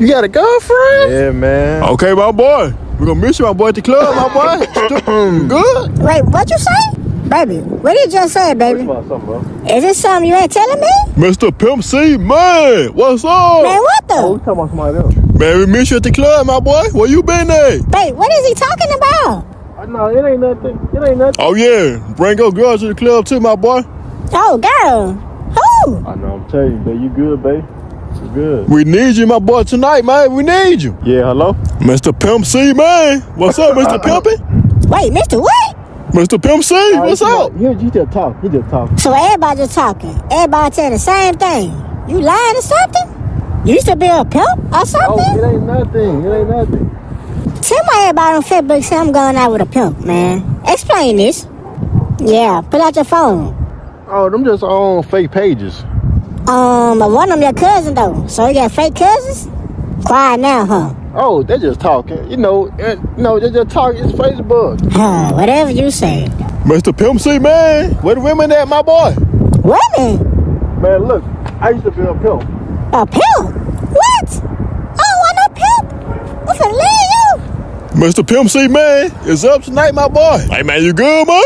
You got a girlfriend? Yeah, man. Okay, my boy. We're gonna miss you, my boy, at the club, my boy. Good? Wait, what you say? Baby, what did you just say, baby? About something, bro. Is it something you ain't telling me? Mr. Pimp C, man. What's up? Man, what the? Oh, we talking about somebody else. Man, we miss you at the club, my boy. Where you been at? Wait, what is he talking about? Uh, no, it ain't nothing. It ain't nothing. Oh, yeah. Bring your girls to the club, too, my boy. Oh, girl. Who? I know. I'm telling you, babe. You good, babe? You good? We need you, my boy, tonight, man. We need you. Yeah. Hello. Mr. Pimp C, man. What's up, Mr. Pimpin'? Wait, Mr. What? Mr. Pimp C, what's up? You, you just talk. You just talk. So everybody just talking. Everybody saying the same thing. You lying or something? You used to be a pimp or Oh, something? it ain't nothing. It ain't nothing. Tell my everybody on Facebook say I'm going out with a pimp, man. Explain this. Yeah, pull out your phone. Oh, them just on fake pages. Um, but one of them your cousin though. So you got fake cousins? Quiet now, huh? Oh, they're just talking. You know, uh, you know, they just talking. It's Facebook. Huh, whatever you say. Mr. Pimp C, man. Where the women at, my boy? Women? Man, look, I used to be a pimp. A pimp? What? I don't want no pimp. I'm finna leave you. Mr. Pimp C, man. It's up tonight, my boy. Hey, man, you good, man?